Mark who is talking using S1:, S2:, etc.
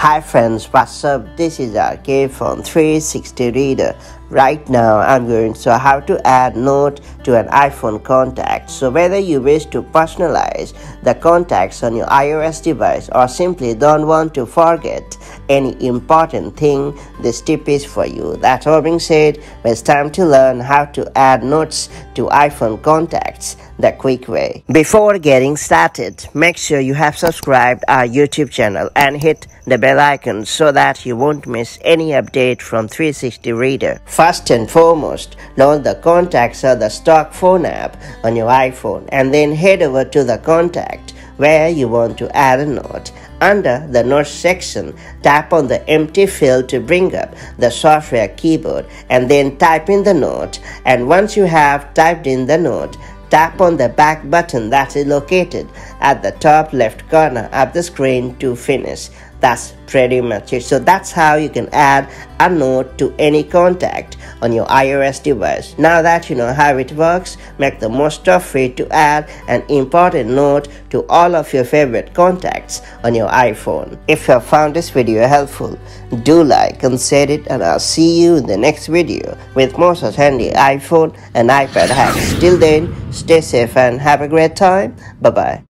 S1: Hi friends, what's up? This is RK from 360 Reader. Right now I'm going to how to add note to an iPhone contact. So whether you wish to personalize the contacts on your iOS device or simply don't want to forget any important thing, this tip is for you. That all being said, it's time to learn how to add notes to iPhone contacts the quick way. Before getting started, make sure you have subscribed our YouTube channel and hit the bell icon so that you won't miss any update from 360 Reader. First and foremost, load the contacts or the stock phone app on your iPhone and then head over to the contact where you want to add a note. Under the Notes section, tap on the empty field to bring up the software keyboard and then type in the note. And once you have typed in the note, tap on the back button that is located at the top left corner of the screen to finish. That's pretty much it. So that's how you can add a note to any contact on your iOS device. Now that you know how it works, make the most of it to add an important note to all of your favorite contacts on your iPhone. If you have found this video helpful, do like and share it and I'll see you in the next video with more such handy iPhone and iPad hacks. Till then, stay safe and have a great time. Bye bye.